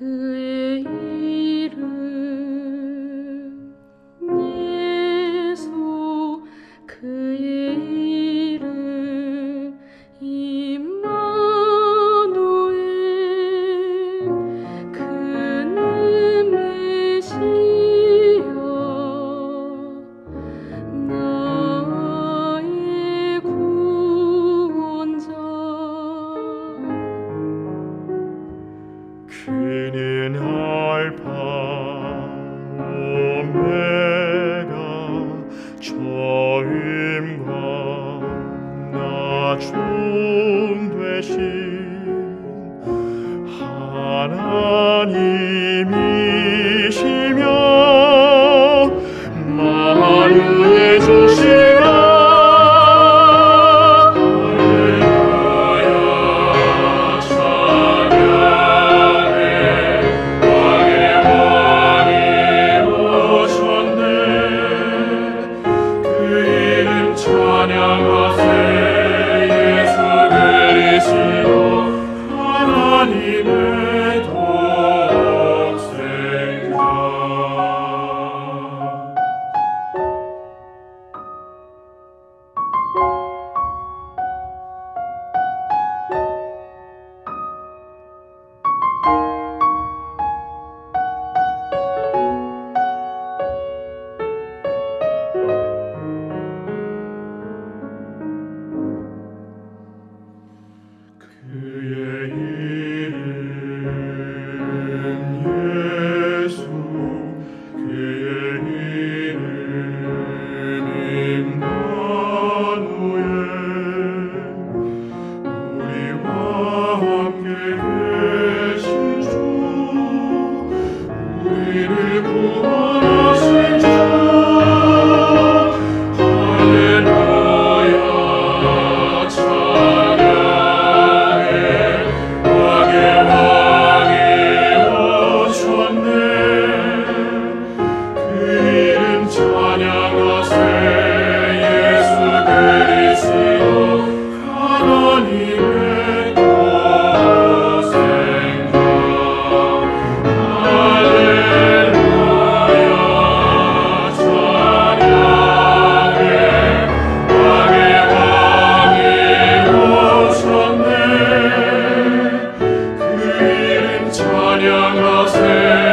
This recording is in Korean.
คืน 그는 알파 오메가 처음과 나중 되신 하나님이 Yeah. will sing.